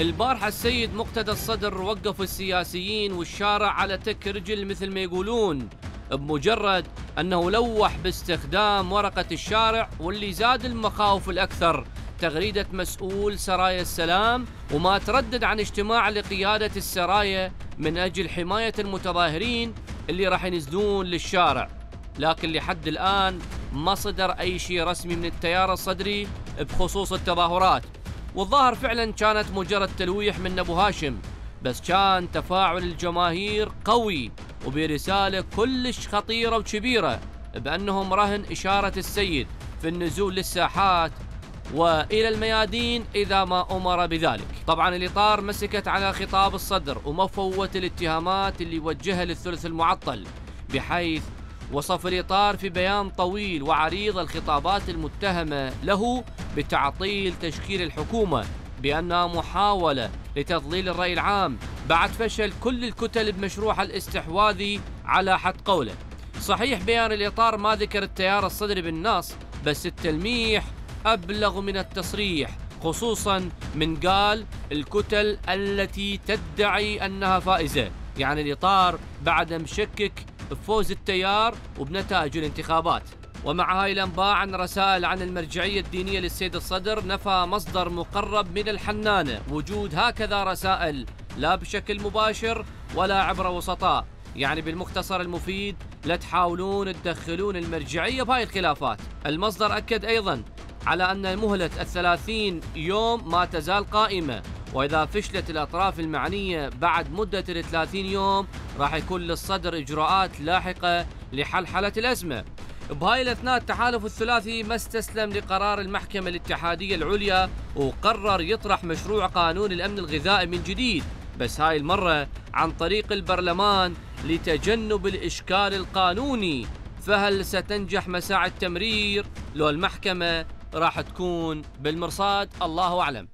البارحة السيد مقتدى الصدر وقف السياسيين والشارع على تك رجل مثل ما يقولون بمجرد أنه لوح باستخدام ورقة الشارع واللي زاد المخاوف الأكثر. تغريدة مسؤول سرايا السلام وما تردد عن اجتماع لقيادة السرايا من أجل حماية المتظاهرين اللي راح ينزلون للشارع. لكن لحد الآن ما صدر أي شيء رسمي من التيار الصدري بخصوص التظاهرات. والظاهر فعلا كانت مجرد تلويح من أبو هاشم بس كان تفاعل الجماهير قوي وبرسالة كلش خطيرة وكبيرة بأنهم رهن إشارة السيد في النزول للساحات وإلى الميادين إذا ما أمر بذلك. طبعا الإطار مسكت على خطاب الصدر ومفوت الاتهامات اللي وجهها للثلث المعطل بحيث وصف الإطار في بيان طويل وعريض الخطابات المتهمة له بتعطيل تشكيل الحكومة بأنها محاولة لتضليل الرأي العام بعد فشل كل الكتل بمشروعها الاستحواذي على حد قوله. صحيح بيان الإطار ما ذكر التيار الصدري بالنص بس التلميح أبلغ من التصريح خصوصا من قال الكتل التي تدعي أنها فائزة. يعني الإطار بعد مشكك بفوز التيار وبنتائج الانتخابات. ومع هاي الانباء عن رسائل عن المرجعية الدينية للسيد الصدر نفى مصدر مقرب من الحنانة. وجود هكذا رسائل لا بشكل مباشر ولا عبر وسطاء. يعني بالمختصر المفيد لا تحاولون تدخلون المرجعية بهاي الخلافات. المصدر أكد أيضا على أن مهلة الثلاثين يوم ما تزال قائمة. وإذا فشلت الأطراف المعنية بعد مدة ال 30 يوم راح يكون للصدر إجراءات لاحقة لحلحلة الأزمة. بهاي الأثناء التحالف الثلاثي ما استسلم لقرار المحكمة الاتحادية العليا وقرر يطرح مشروع قانون الأمن الغذائي من جديد. بس هاي المرة عن طريق البرلمان لتجنب الإشكال القانوني. فهل ستنجح مساعي التمرير لو المحكمة راح تكون بالمرصاد؟ الله أعلم.